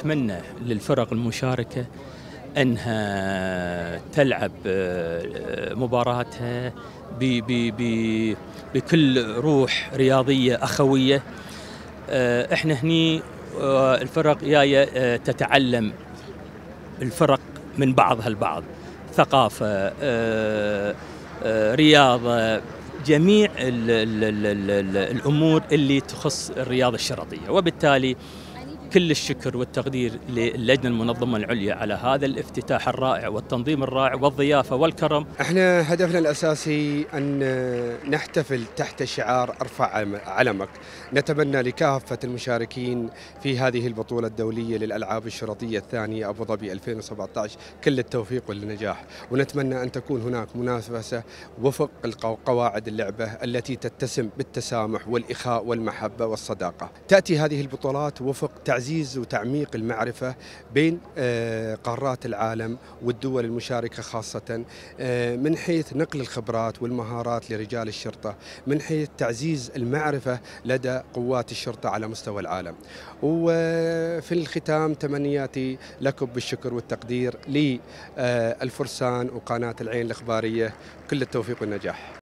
نتمنى للفرق المشاركة أنها تلعب آه، مباراتها بكل روح رياضية أخوية. آه، إحنا هني آه، الفرق جاية تتعلم الفرق من بعضها البعض. ثقافة رياضة جميع ال ال ال الأمور اللي تخص الرياضة الشرطية. وبالتالي كل الشكر والتقدير للجنة المنظمة العليا على هذا الافتتاح الرائع والتنظيم الرائع والضيافة والكرم. إحنا هدفنا الأساسي أن نحتفل تحت شعار أرفع علمك. نتمنى لكافة المشاركين في هذه البطولة الدولية للألعاب الشرطية الثانية أبو ظبي 2017 كل التوفيق والنجاح. ونتمنى أن تكون هناك منافسة وفق قواعد اللعبة التي تتسم بالتسامح والإخاء والمحبة والصداقة. تأتي هذه البطولات وفق تعزيز وتعميق المعرفة بين آه، قارات العالم والدول المشاركة خاصة آه، من حيث نقل الخبرات والمهارات لرجال الشرطة من حيث تعزيز المعرفة لدى قوات الشرطة على مستوى العالم. وفي الختام تمنياتي لكم بالشكر والتقدير للفرسان وقناة العين الإخبارية. كل التوفيق والنجاح.